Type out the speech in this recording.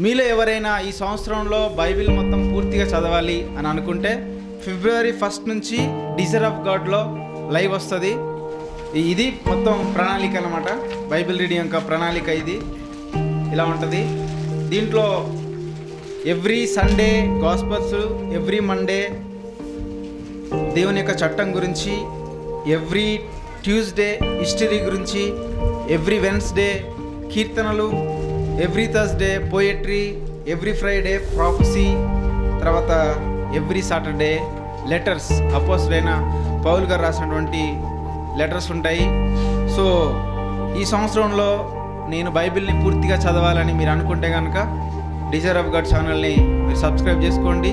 మీలో ఎవరైనా ఈ సంవత్సరంలో బైబిల్ మొత్తం పూర్తిగా చదవాలి అని అనుకుంటే ఫిబ్రవరి ఫస్ట్ నుంచి డిజర్ ఆఫ్ గాడ్లో లైవ్ వస్తుంది. ఇది మొత్తం ప్రణాళిక అనమాట బైబిల్ రీడింగ్ యొక్క ప్రణాళిక ఇది. ఇలా ఉంటుంది. దీంట్లో every Sunday gospels every Monday దేవుని యొక్క చట్టం గురించి ఎవ్రీ ట్యూస్డే హిస్టరీ గురించి ఎవ్రీ వెన్స్డే కీర్తనలు every Thursday poetry every Friday prophecy తర్వాత ఎవ్రీ సాటర్డే లెటర్స్ అపోజ్డైన పౌల్ గారు రాసినటువంటి లెటర్స్ ఉంటాయి. సో ఈ సంవత్సరంలో నేను బైబిల్ని పూర్తిగా చదవాలని మీరు అనుకుంటే కనుక డిజైర్ ఆఫ్ గాడ్ ఛానల్ని మీరు సబ్స్క్రైబ్ చేసుకోండి.